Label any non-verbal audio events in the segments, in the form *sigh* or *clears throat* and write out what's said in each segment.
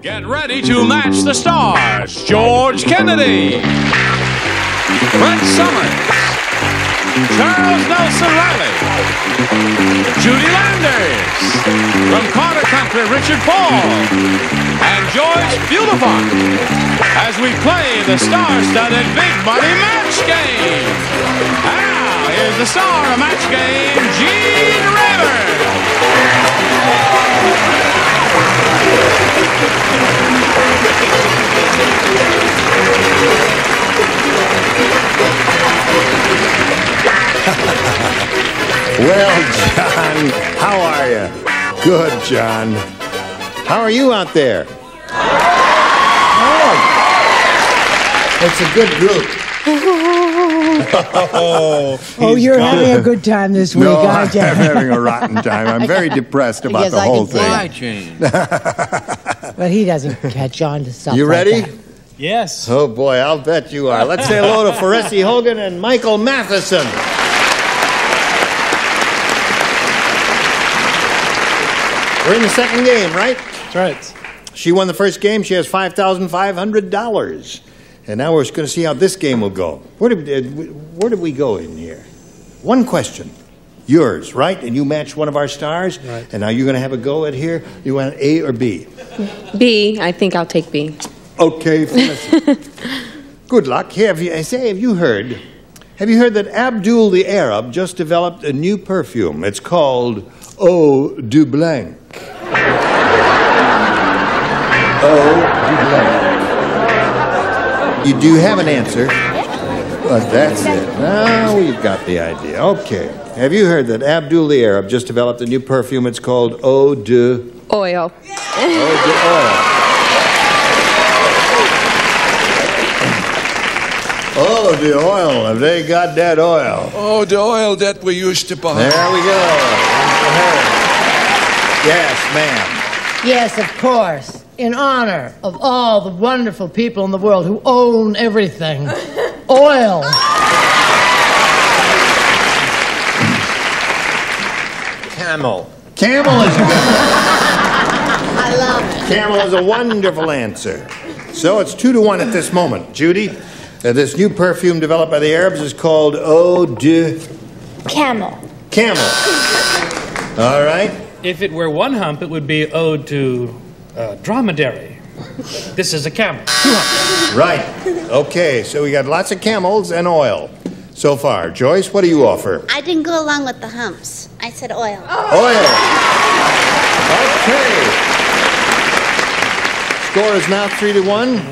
Get ready to match the stars. George Kennedy, Brett Somers, Charles Nelson Reilly, Judy Landers, from Carter Country, Richard Paul, and Joyce Bulifant as we play the star-studded Big Money Match Game. Now, here's the star of Match Game, Gene Rayburn. *laughs* Well, John, how are you? Good, John. How are you out there? Oh, it's a good group. Oh, Oh, you're having a good time this week, no, aren't you? I'm having a rotten time. I'm very *laughs* depressed about Yes, the I can whole see thing. that. *laughs* change? but he doesn't catch on to stuff You like ready? that. Yes. Oh boy, I'll bet you are. Let's say hello to Foresi Hogan and Michael Matheson. We're in the second game, right? That's right. She won the first game. She has five thousand five hundred dollars, and now we're going to see how this game will go. Where did uh, where did we go in here? One question, yours, right? And you match one of our stars. Right. And now you're going to have a go at here. You want A or B? B. I think I'll take B. Okay, *laughs* Good luck. Have you, I say, have you heard? Have you heard that Abdul the Arab just developed a new perfume? It's called Eau du Blanc. *laughs* Eau du Blanc. You do have an answer, but that's it. Now we've got the idea. Okay. Have you heard that Abdul the Arab just developed a new perfume? It's called Eau de Oil. Eau de Oil. Oh, the oil. Have they got that oil? Oh, the oil that we used to buy. There we go. Yes, ma'am. Yes, of course. In honor of all the wonderful people in the world who own everything. *laughs* Oil. Camel. Camel is good. *laughs* I love it. Camel is a wonderful answer. So it's two to one at this moment. Judy, uh, this new perfume developed by the Arabs is called Eau de Camel. Camel. *laughs* All right. If it were one hump, it would be ode to uh, dromedary. This is a camel. Right. Okay, so we got lots of camels and oil so far. Joyce, what do you offer? I didn't go along with the humps. I said oil. Oil. Okay. Score is now three to one.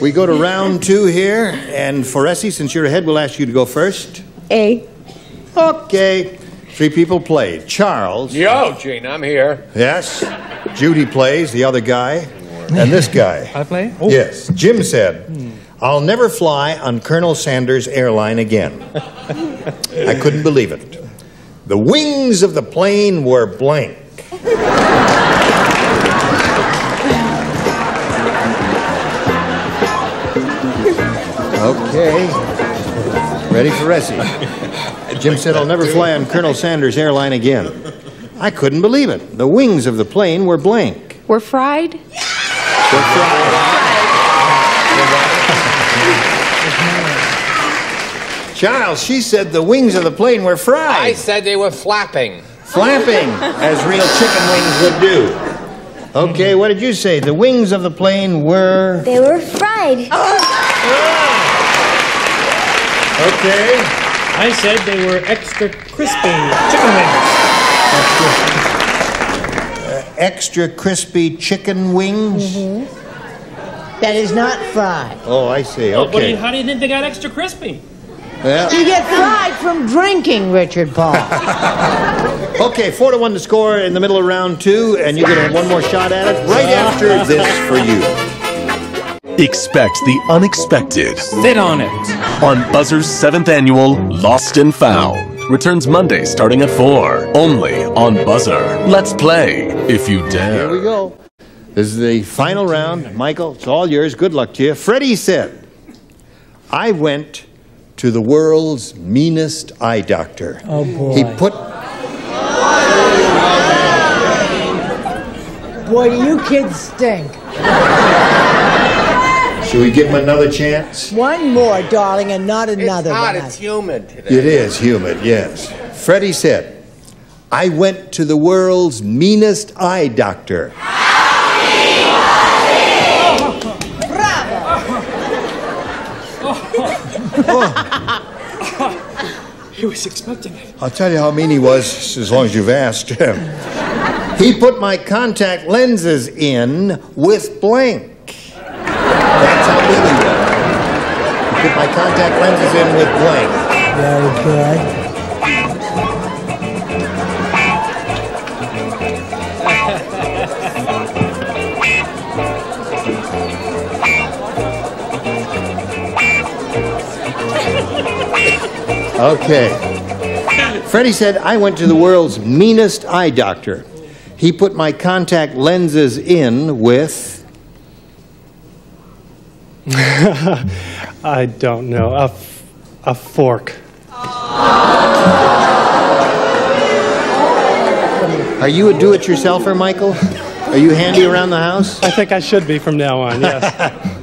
We go to round two here, and Foresi, since you're ahead, we'll ask you to go first. A. Okay. Three people played. Charles. Yo, Gene, I'm here. Yes. Judy plays, the other guy. And this guy. I play? Oh. Yes. Jim said, I'll never fly on Colonel Sanders' airline again. I couldn't believe it. The wings of the plane were blank. Okay. Ready for Ressie. Jim said, I'll never fly on Colonel Sanders' airline again. I couldn't believe it. The wings of the plane were blank. We're fried? Were fried. Charles, she said the wings of the plane were fried. I said they were flapping. Flapping, as real chicken wings would do. Okay, what did you say? The wings of the plane were. They were fried. Ah! Okay. I said they were extra crispy chicken wings. Uh, extra crispy chicken wings? Mm-hmm. That is not fried. Oh, I see. What do you, Okay. how do you think they got extra crispy? Well, You get fried from drinking, Richard Paul. *laughs* okay, four to one to score in the middle of round two, and you're going to have one more shot at it right after this for you. Expect the unexpected Sit on it. on Buzzer's seventh annual Lost and Found. Returns Monday starting at 4. Only on Buzzer. Let's play if you dare. Here we go. This is the final round. Michael, it's all yours. Good luck to you. Freddie said, I went to the world's meanest eye doctor. Oh, boy. He put. Boy, you kids stink. Should we give him another chance? One more, darling, and not It's another hot. one. It's humid today. It is humid, yes. Freddie said, I went to the world's meanest eye doctor. He was expecting it. I'll tell you how mean he was as long as you've asked. Him. He put my contact lenses in with blank. That's how mean he was. He put my contact lenses in with blank. Very good. Okay. Freddie said, I went to the world's meanest eye doctor. He put my contact lenses in with. *laughs* I don't know. A, f- a fork. Are you a do it yourselfer, Michael? Are you handy around the house? I think I should be from now on, yes.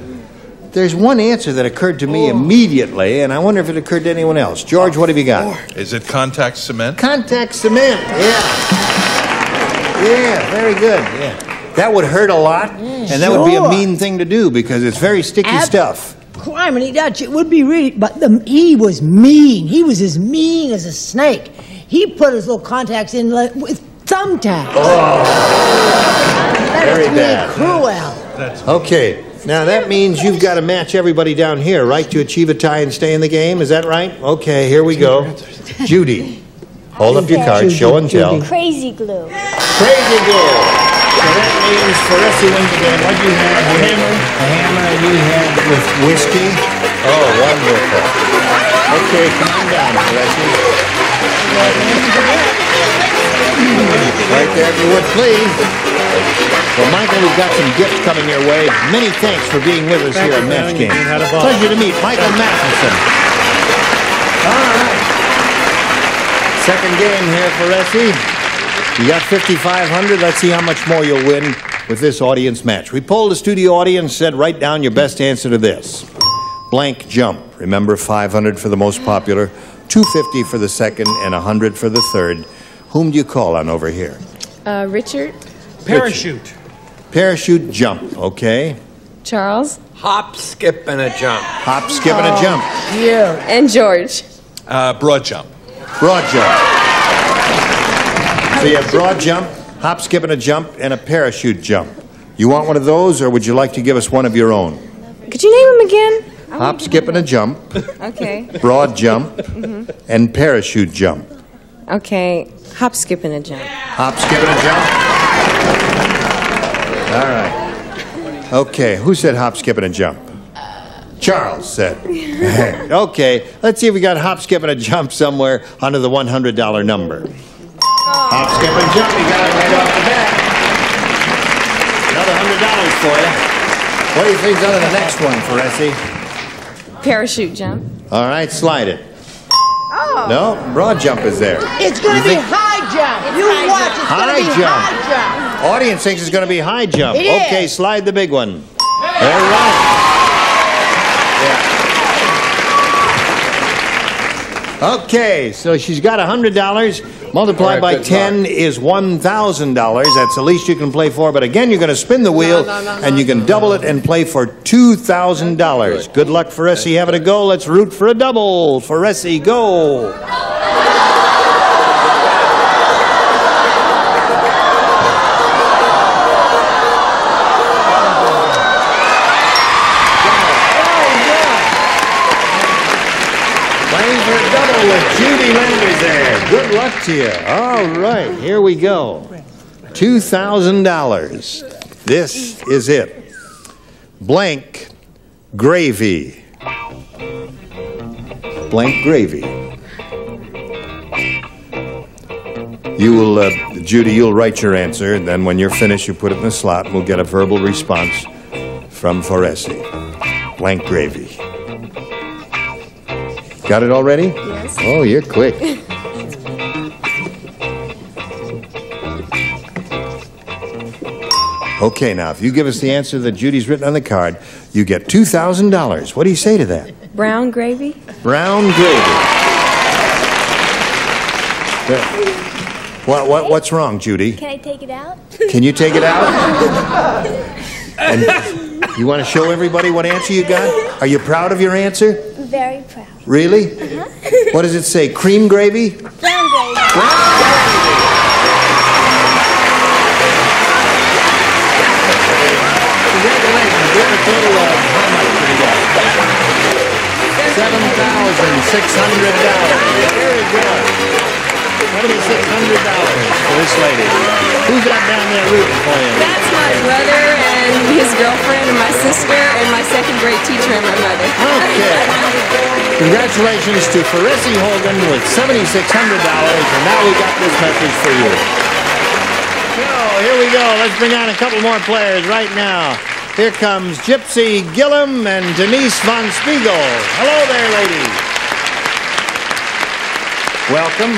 *laughs* There's one answer that occurred to me oh. immediately, and I wonder if it occurred to anyone else. George, what have you got? Is it contact cement? Contact cement, yeah. Yeah, very good, yeah. That would hurt a lot, mm. and that would be a Sure. mean thing to do because it's very sticky Ab- stuff. Criminy Dutch, it would be really, but the, he was mean. He was as mean as a snake. He put his little contacts in like, with thumbtacks. Oh. that very is really bad. cruel. Okay, now that means you've got to match everybody down here, right, to achieve a tie and stay in the game? Is that right? Okay, here we go. Judy, hold up your card, show and tell. Crazy glue. Crazy girl. So that means Foresty wins the game. What do you have? A hammer. A hammer you had with whiskey. Oh, wonderful. Okay, come on down, Foresty. Right there, if you would, please. Well, Michael, we've got some gifts coming your way. Many thanks for being with us Thank here at Match. Game. Had. Pleasure to meet Michael Matheson. All right. Second game here for Essie. You got 5,500. Let's see how much more you'll win with this audience match. We polled the studio audience, said write down your best answer to this. Blank jump. Remember 500 for the most popular, 250 for the second, and 100 for the third. Whom do you call on over here? Uh, Richard, Parachute. Parachute jump, okay? Charles, Hop, skip, and a jump. Hop, skip, and a jump. Cute. and George. Uh, broad jump. Broad jump. So you have broad jump, hop, skip, and a jump, and a parachute jump. You want one of those, or would you like to give us one of your own? Could you name them again? Hop, skip, and a jump, Okay. broad jump, and parachute jump. Okay. Hop, skip, and a jump. Hop, skip, and a jump. All right. Okay, who said hop, skip, and a jump? Charles said. *laughs* *laughs* okay, let's see if we got hop, skip, and a jump somewhere under the $100 number. Hop, skip, and jump. You got it right off the bat. Another $100 for you. What do you think's under the next one for Essie? Parachute jump. All right, slide it. Oh. No, broad jump is there. It's going You to be think- high jump. You high watch. It's High going to be jump. high jump. Audience thinks it's going to be high jump. It is. okay, slide the big one. All right. Yeah. Okay, so she's got a $100. Multiplied All right, by good 10 is $1,000. That's the least you can play for. But again, you're going to spin the wheel no, no, and you can double it and play for $2,000. Good luck for Essie having a go. Let's root for a double. For Essie, go. Playing for a double with Judy Landers there. Good luck to you. All right, here we go. $2,000. This is it. Blank gravy. Blank gravy. You will, uh, Judy, you'll write your answer, and then when you're finished, you put it in the slot, and we'll get a verbal response from Foresi. Blank gravy. Got it already? Yes. Oh, you're quick. Okay, now, if you give us the answer that Judy's written on the card, you get $2,000. What do you say to that? Brown gravy? Brown gravy. Yeah. What, what, what's wrong, Judy? Can I take it out? Can you take it out? *laughs* And you want to show everybody what answer you got? Are you proud of your answer? Very proud. Really? Uh-huh. What does it say? Cream gravy? Brown gravy. Congratulations. Have a total of how much did you get? Seven thousand six hundred dollars. Very good. Seventy-six hundred dollars for this lady. Who's that down there rooting for you? That's my brother and his girlfriend and my sister and my second grade teacher and my mother. Okay. Congratulations to Ferresi Hogan with $7,600, and now we got this message for you. So, here we go. Let's bring on a couple more players right now. Here comes Gypsy Gillum and Denise Von Spiegel. Hello there, ladies. Welcome.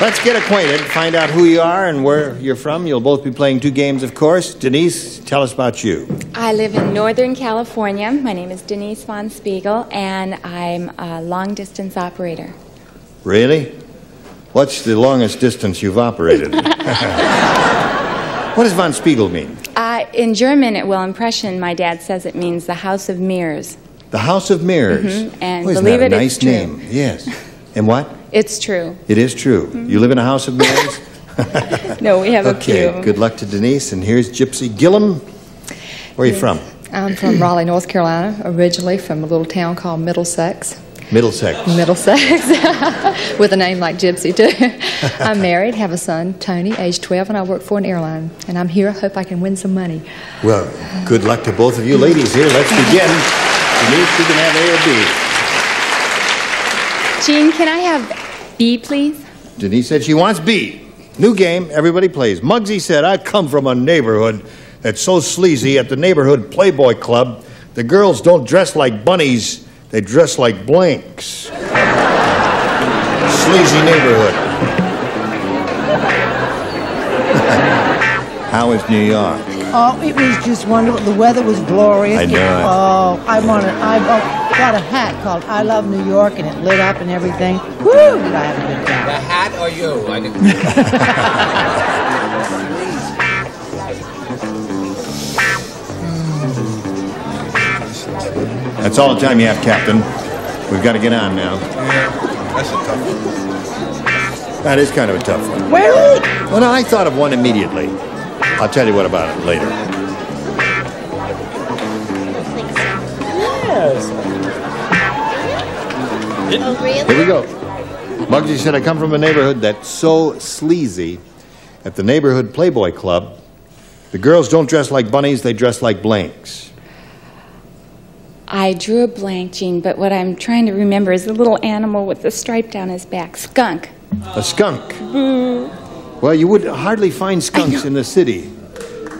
Let's get acquainted, find out who you are and where you're from. You'll both be playing two games, of course. Denise, tell us about you. I live in Northern California. My name is Denise Von Spiegel, and I'm a long distance operator. Really? What's the longest distance you've operated? *laughs* what does Von Spiegel mean? Uh, in German, it will impression, my dad says it means the House of Mirrors. The House of Mirrors. Mhm, and isn't believe that a it, nice it's true. name? Yes. And what? It's true. It is true. You live in a house of mirrors? *laughs* No, we have a *laughs* okay, few. good luck to Denise. And here's Gypsy Gillum. Where are you from? I'm from Raleigh, North Carolina, originally from a little town called Middlesex. Middlesex. Middlesex, *laughs* with a name like Gypsy, too. *laughs* I'm married, have a son, Tony, age 12, and I work for an airline. And I'm here, I hope I can win some money. Well, good luck to both of you ladies here. Let's begin. Denise, you can have A or B. Gene, can I have B, please? Denise said she wants B. New game, everybody plays. Muggsy said, I come from a neighborhood that's so sleazy at the neighborhood Playboy Club, the girls don't dress like bunnies, they dress like blanks. sleazy neighborhood. *laughs* How is New York? Oh, it was just wonderful. The weather was glorious. I know it. Oh, I wanted. I oh, got a hat called "I Love New York" and it lit up and everything. Woo! Did I have a good time? The hat or you? *laughs* *laughs* That's all the time you have, Captain. We've got to get on now. Yeah, That's a tough one. That is kind of a tough one. Really? Well, no, I thought of one immediately. I'll tell you what about it later. Yes. Oh, really? Here we go. Muggsy said, I come from a neighborhood that's so sleazy. At the neighborhood Playboy Club, the girls don't dress like bunnies, they dress like blanks. I drew a blank, Gene, but what I'm trying to remember is the little animal with the stripe down his back. Skunk. A skunk. Well, you would hardly find skunks in the city.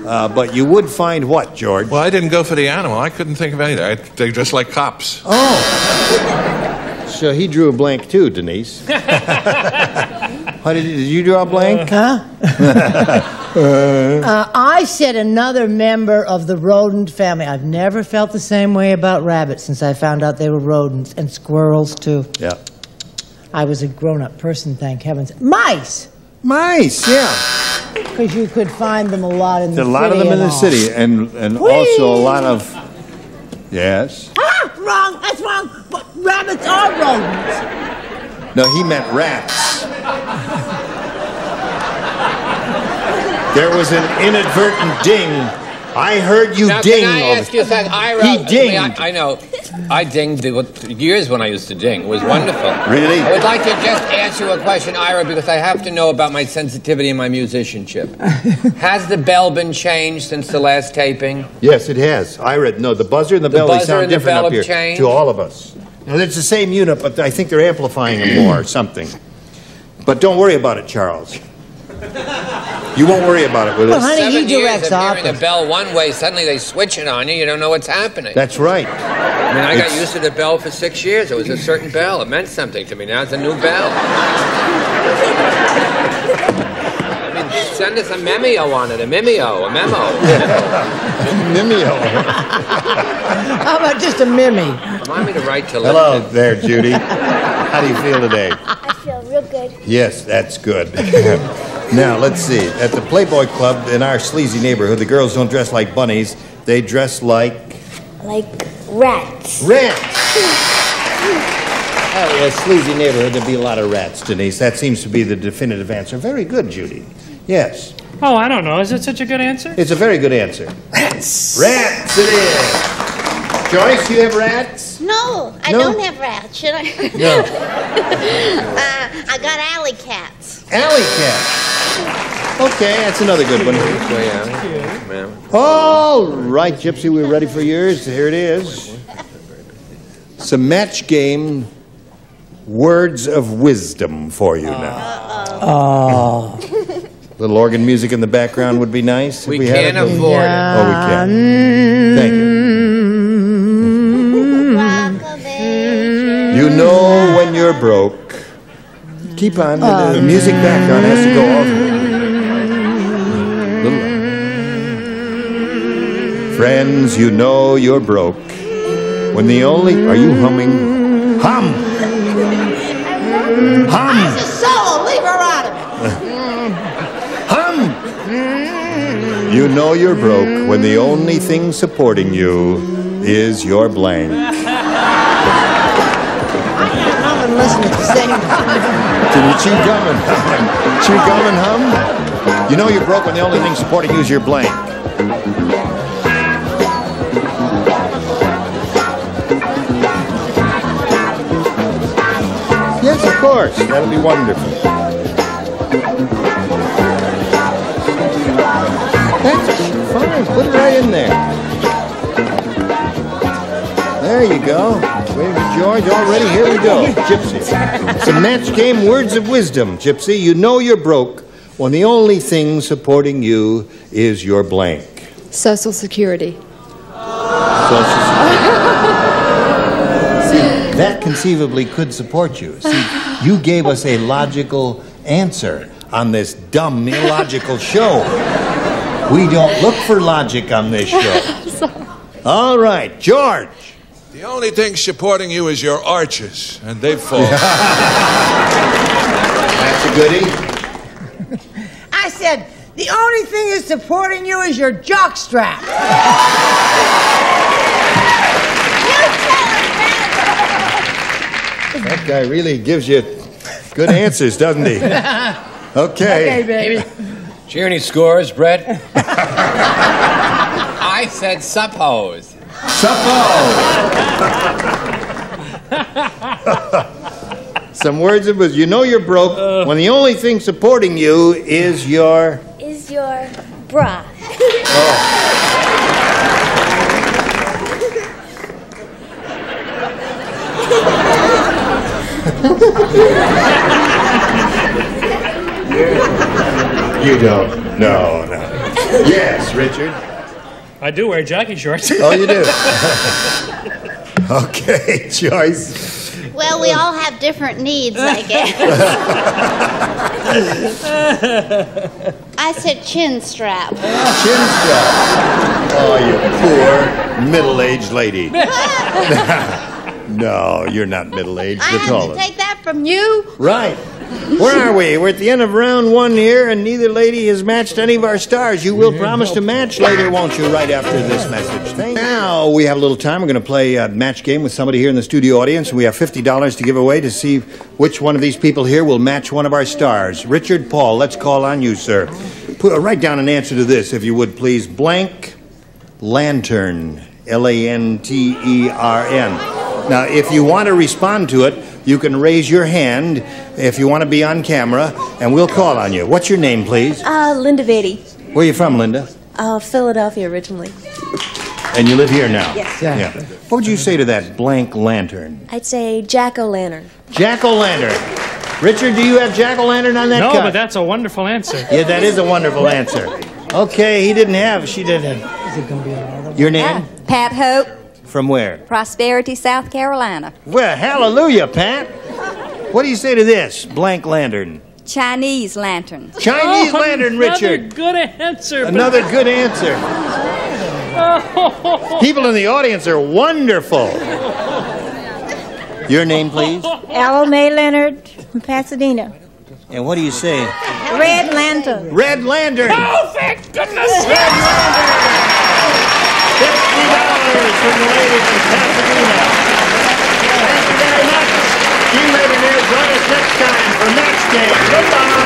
Uh, but you would find what, George? Well, I didn't go for the animal. I couldn't think of anything. I, they just like cops. Oh. So he drew a blank too, Denise. *laughs* How did, you, did you draw a blank? Huh? *laughs* Uh, I said another member of the rodent family. I've never felt the same way about rabbits since I found out they were rodents, and squirrels too. Yeah. I was a grown-up person, thank heavens. Mice, Mice, yeah. because you could find them a lot in the city. A lot of them in and the city, and, and Whee! also a lot of. Yes? Ah, wrong. That's wrong. But rabbits are rodents. No, he meant rats. There was an inadvertent ding. I heard you now, ding. Can I all the- ask you something? Ira, He dinged. I, I know. I dinged the- years when I used to ding. It was wonderful. Really? I would like to just ask you a question, Ira, because I have to know about my sensitivity and my musicianship. Has the bell been changed since the last taping? Yes, it has. Ira. No, the buzzer and the, The bell they sound and the different bell up here changed? to all of us. Now, it's the same unit, but I think they're amplifying them *clears throat* more or something. But don't worry about it, Charles. You won't worry about it with Well, us. honey, Seven he years of hearing opera. the bell one way, suddenly they switch it on you. You don't know what's happening. That's right. I mean, I got used to the bell for six years. It was a certain bell. It meant something to me. Now it's a new bell. I mean, send us a memo on it, a memo, a memo. *laughs* Mimeo. *laughs* How about just a mimmy? Remind me to write to Hello Linda. there, Judy. How do you feel today? I feel real good. Yes, that's good. *laughs* now, let's see. At the Playboy Club in our sleazy neighborhood, the girls don't dress like bunnies. They dress like Like rats. rats. Oh, a sleazy neighborhood, there'd be a lot of rats, Denise. That seems to be the definitive answer. Very good, Judy. Yes, Oh, I don't know. Is it such a good answer? it's a very good answer. Rats. Rats, it is. Joyce, you have rats? No, I No? don't have rats. Should I? No. *laughs* uh, I got alley cats. Alley cats. Okay, that's another good one. Way out. Ma'am. All right, Gypsy, we're ready for yours. Here it is. It's a match game, words of wisdom for you now. Uh oh. *laughs* Little organ music in the background would be nice. if We had can't it. afford it. Oh, we can. Thank you. You know when you're broke. Keep on. the- the music background has to go off. Little- Friends, you know you're broke. When the only. Are you humming? Hum! Hum! It's a solo. Leave her out of it. Hum! You know you're broke when the only thing supporting you is your blank. Can you chew gum and hum? Chew gum and hum? You know you're broke when the only thing supporting you is your blank. Yes, of course. That'll be wonderful. That's fine. Put it right in there. There you go. Wait, George, already here we go. *laughs* Gypsy. It's a match game, words of wisdom. Gypsy, you know you're broke when the only thing supporting you is your blank. Social Security. Social See, *laughs* that conceivably could support you. See, you gave us a logical answer on this dumb, illogical show. We don't look for logic on this show. *laughs* All right, George. The only thing supporting you is your arches, and they've fallen. *laughs* That's a goodie. I said, the only thing that's supporting you is your jock strap. *laughs* That guy really gives you good answers, doesn't he? Okay. Okay. baby. Did you hear any scores, Brett? *laughs* I said suppose. Some words of wisdom. You know you're broke uh. when the only thing supporting you is your. Is your bra. *laughs* *laughs* You don't. No, no. Yes, Richard. I do wear jockey shorts. Oh, you do. *laughs* okay, Joyce. Well, we all have different needs, I *laughs* guess. I said chin strap. Chin strap. Oh, you poor middle-aged lady. *laughs* no, you're not middle-aged I at have all. to take that from you. Right. Where are we? We're at the end of round one here, and neither lady has matched any of our stars. You will promise to match later, won't you, right after this message? Thank Now, we have a little time. We're going to play a match game with somebody here in the studio audience. We have $50 to give away to see which one of these people here will match one of our stars. Richard Paul, let's call on you, sir. Put, uh, write down an answer to this, if you would, please. Blank lantern. L A N T E R N. Now, if you want to respond to it, you can raise your hand if you want to be on camera, and we'll call on you. What's your name, please? Uh, Linda Beatty. Where are you from, Linda? Uh, Philadelphia originally. And you live here now? Yes. Yeah. What would you say to that blank lantern? I'd say Jack O' Lantern. Jack o' lantern. Richard, do you have jack o' lantern on that no, card? but that's a wonderful answer. *laughs* Yeah, that is a wonderful answer. Okay, he didn't have. She did have. Is it going to be another Your name? Pat Hope, From where? Prosperity, South Carolina. Well, hallelujah, Pat. What do you say to this blank lantern? Chinese lantern. Chinese Oh, lantern, Richard. Another good answer. but- Another good answer. People in the audience are wonderful. Your name, please. Ella Mae Leonard from Pasadena. And what do you say? Red Lantern. Red Lantern. Oh, thank goodness! Red Lantern. From the lady from Pasadena. Thank you very much. You there. Join us next time for next game. Goodbye.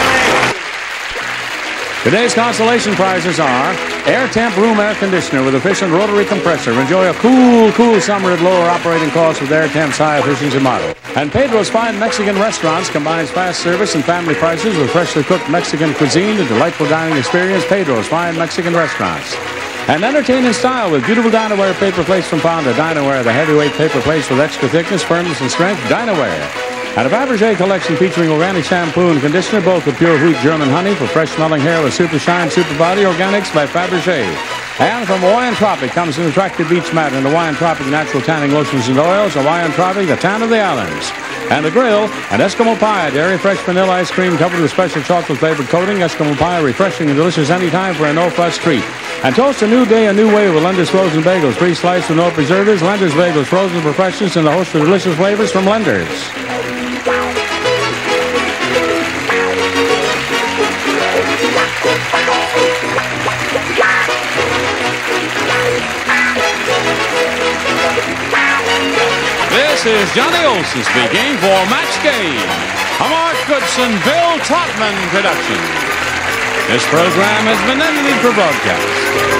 Today's consolation prizes are Airtemp Room Air Conditioner with efficient rotary compressor. Enjoy a cool, cool summer at lower operating costs with Airtemp's high efficiency model. And Pedro's Fine Mexican Restaurants combines fast service and family prices with freshly cooked Mexican cuisine, and delightful dining experience. Pedro's Fine Mexican Restaurants. And entertaining style with beautiful Dinaware paper plates from Fonda. Dinaware, the heavyweight paper plates with extra thickness, firmness, and strength. Dinaware. And a Fabergé collection featuring organic shampoo and conditioner, both with pure wheat German honey for fresh smelling hair with super shine, super body organics by Fabergé. And from Hawaiian Tropic comes an attractive beach mat and Hawaiian Tropic natural tanning lotions and oils. Hawaiian Tropic, the tan of the islands. And the grill, an Eskimo pie, dairy fresh vanilla ice cream covered with special chocolate flavored coating. Eskimo pie, refreshing and delicious anytime for a no fuss treat. And toast a new day, a new way with Lender's frozen bagels, free sliced with no preservatives. Lender's bagels, frozen for freshness and a host of delicious flavors from Lender's. This is Johnny Olson speaking for Match Game, a Mark Goodson, Bill Todman production. This program has been edited for broadcast.